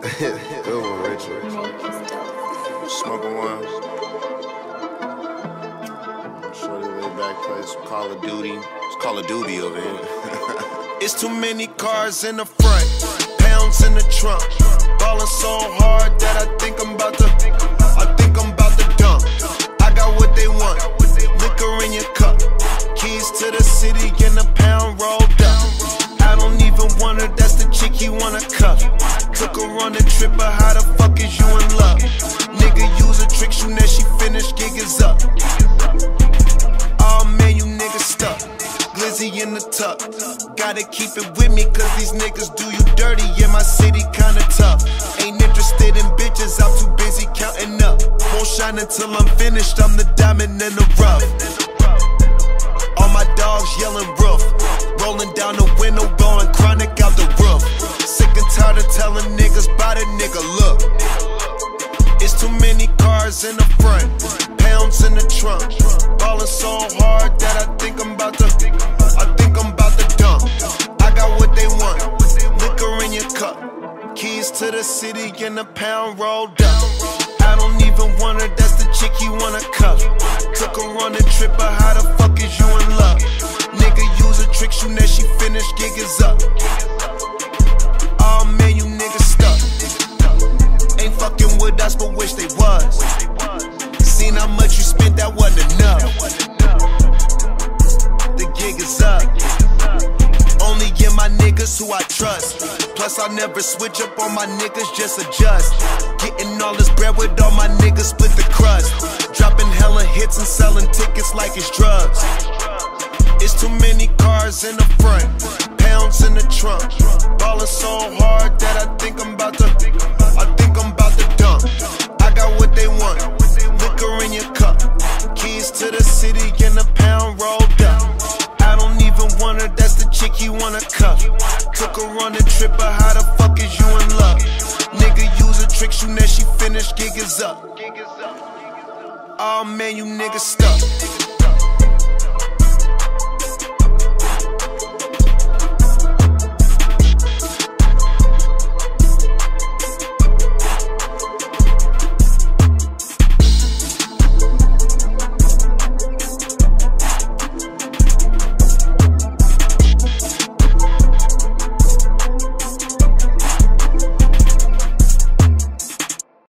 Good one, Richard. Smoking one. Shorty way back play some Call of Duty. It's Call of Duty over here. it's too many cars in the front, pounds in the trunk. Ballin' so hard that I think I'm about to. I think I'm about to dump. I got what they want. Liquor in your cup. Keys to the city in the pound rolled up. Even want that's the chick you wanna cuff. Took her on a trip, but how the fuck is you in love? Nigga use a trick, soon as she finished, gig is up. Oh man, you niggas stuck. Glizzy in the tuck. Gotta keep it with me, cause these niggas do you dirty. Yeah, my city kinda tough. Ain't interested in bitches, I'm too busy counting up. Won't shine until I'm finished, I'm the diamond in the rough. All my dogs yelling roof. Rolling down the window, telling niggas about it, nigga, look. It's too many cars in the front, pounds in the trunk. Ballin' so hard that I think I'm about to, I think I'm about to dump. I got what they want, liquor in your cup. Keys to the city in the pound rolled up. I don't even want her, that's the chick you wanna cuff. Took her on a trip, but how the was. Seen how much you spent, that wasn't enough. The gig is up. Only get my niggas who I trust. Plus, I never switch up on my niggas, just adjust. Getting all this bread with all my niggas, split the crust. Dropping hella hits and selling tickets like it's drugs. It's too many cars in the front, pounds in the trunk. Ballin' so hard that I think I'm to the city in a pound rolled up. I don't even want her, that's the chick you wanna cuff. Took her on a trip, but how the fuck is you in love? Nigga use a trick, soon as she finished, gig is up. Oh man, you niggas stuck.